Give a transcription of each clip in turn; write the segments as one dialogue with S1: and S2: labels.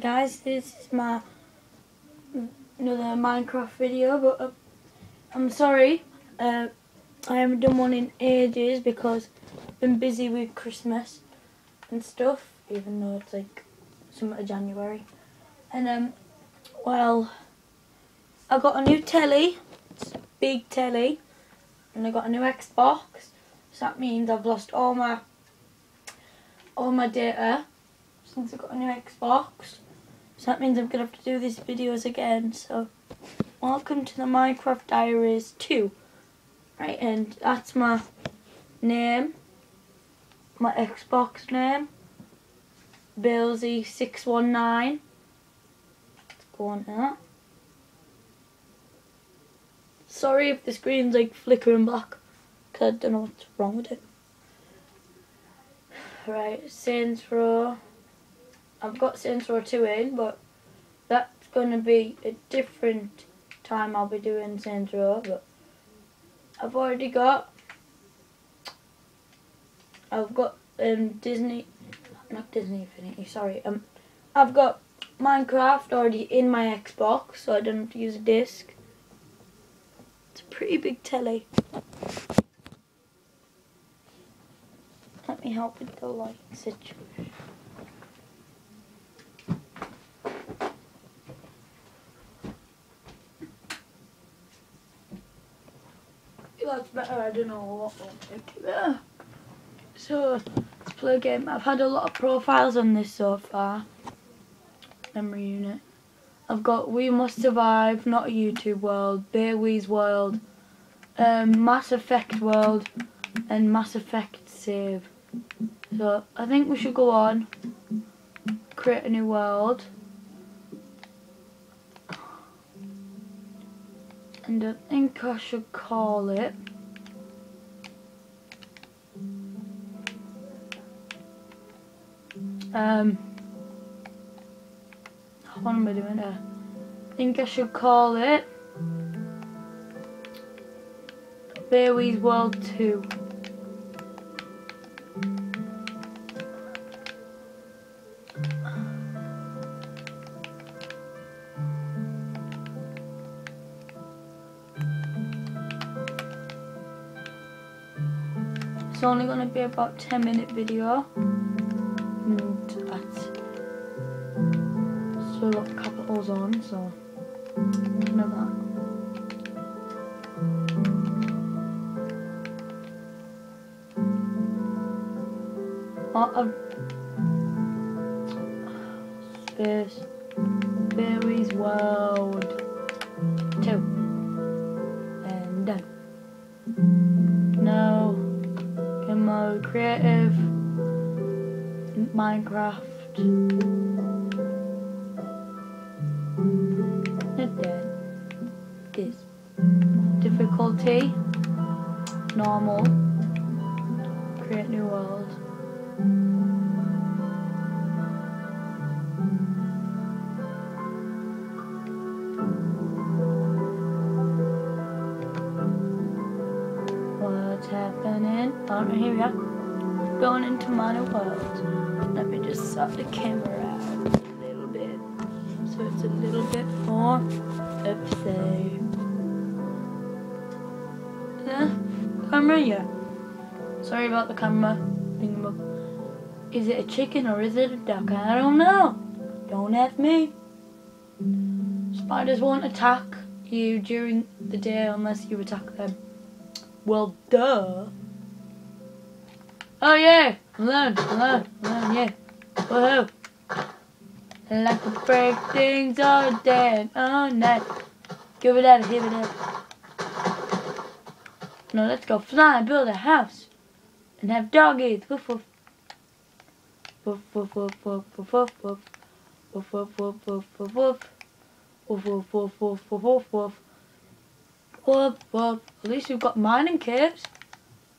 S1: Guys, this is my another Minecraft video, but uh, I'm sorry, uh, I haven't done one in ages because I've been busy with Christmas and stuff, even though it's like some of January. And um, well, I got a new telly, it's a big telly, and I got a new Xbox. So that means I've lost all my all my data since I got a new Xbox. So that means I'm going to have to do these videos again. So, welcome to the Minecraft Diaries 2. Right, and that's my name. My Xbox name. Billsy619. Let's go on that. Sorry if the screen's like flickering black. Because I don't know what's wrong with it. Right, Saints Row. I've got Saints Row 2 in, but that's going to be a different time I'll be doing Saints Row, but I've already got, I've got um, Disney, not Disney Infinity, sorry, um, I've got Minecraft already in my Xbox, so I don't have to use a disc. It's a pretty big telly. Let me help with the light situation. That's better, I don't know what So, let's play a game. I've had a lot of profiles on this so far. Memory unit. I've got We Must Survive, Not a YouTube World, Bear Wee's World, um, Mass Effect World, and Mass Effect Save. So, I think we should go on, create a new world. And I think I should call it um what am I doing there? I think I should call it Bearwee's World 2 It's only going to be about 10 minute video. And that's still got capitals on, so you know that. Lot of space. Barry's World creative, Minecraft, and then this difficulty, normal, create new world. What's happening? Oh, here we are. Going into my world. Let me just set the camera out a little bit. So it's a little bit more upside. The camera, yeah. Sorry about the camera. Is it a chicken or is it a duck? I don't know. Don't ask me. Spiders won't attack you during the day unless you attack them. Well, duh. Oh yeah, alone, alone, alone, yeah. Woohoo. Like to break things all day all night. Give it out, give it out. Now let's go fly and build a house. And have doggies. Woof woof. Woof woof woof woof woof woof woof. Woof woof woof woof woof woof. Woof woof woof woof woof woof woof. Whoop, whoop. At least we've got mining caves.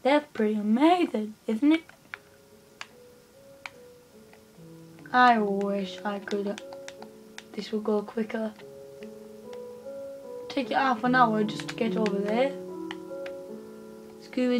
S1: That's pretty amazing, isn't it? I wish I could. This would go quicker. Take it half an hour just to get over there. Scooby